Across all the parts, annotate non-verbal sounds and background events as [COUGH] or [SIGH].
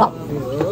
老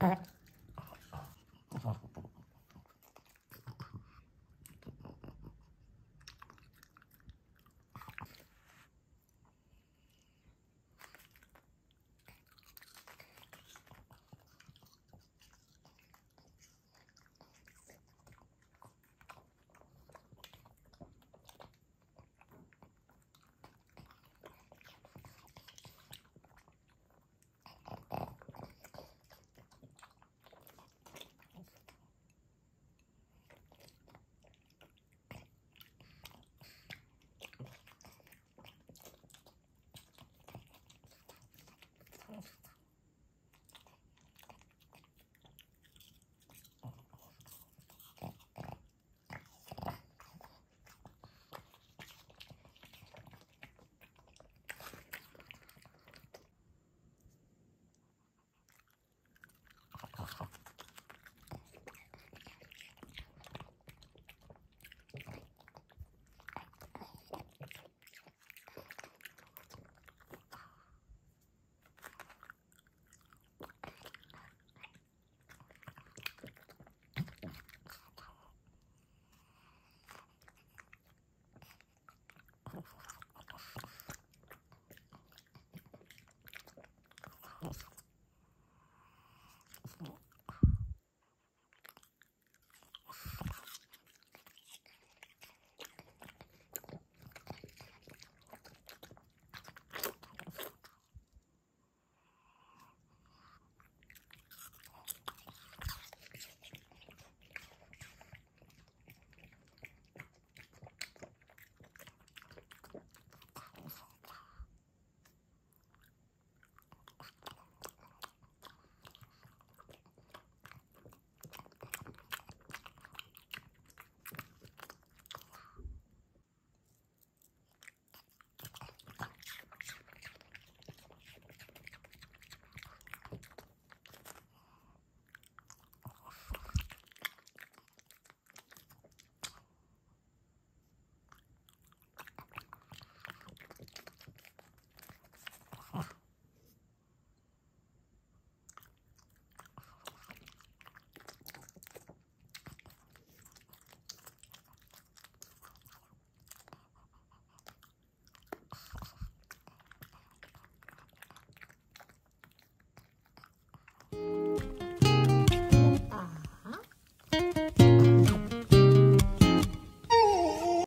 Uh-huh. [LAUGHS]